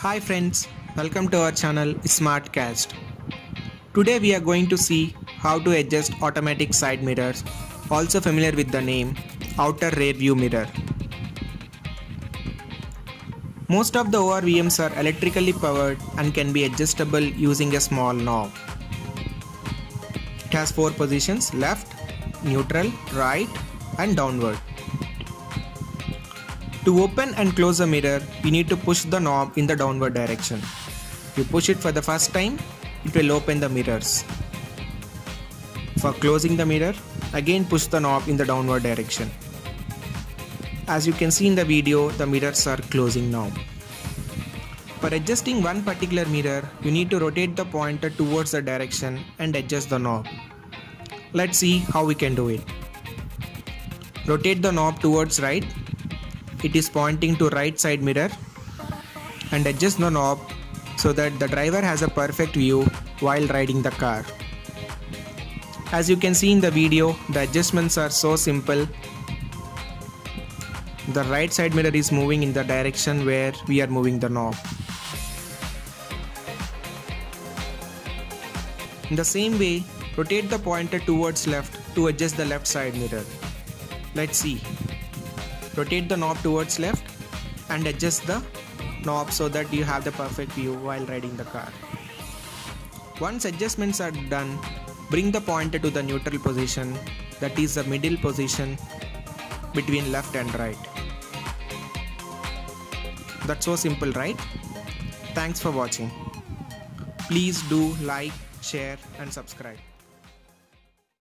Hi friends, welcome to our channel iSmart Kast. Today we are going to see how to adjust automatic side mirrors, also familiar with the name outer rear view mirror. Most of the ORVMs are electrically powered and can be adjustable using a small knob. It has four positions left, neutral, right and downward. To open and close the mirror, you need to push the knob in the downward direction. You push it for the first time, it will open the mirrors. For closing the mirror, again push the knob in the downward direction. As you can see in the video, the mirrors are closing now. For adjusting one particular mirror, you need to rotate the pointer towards the direction and adjust the knob. Let's see how we can do it. Rotate the knob towards right it is pointing to right side mirror and adjust the knob so that the driver has a perfect view while riding the car. As you can see in the video, the adjustments are so simple. The right side mirror is moving in the direction where we are moving the knob. In the same way, rotate the pointer towards left to adjust the left side mirror. Let's see. Rotate the knob towards left and adjust the knob so that you have the perfect view while riding the car. Once adjustments are done, bring the pointer to the neutral position that is the middle position between left and right. That's so simple right? Thanks for watching. Please do like, share and subscribe.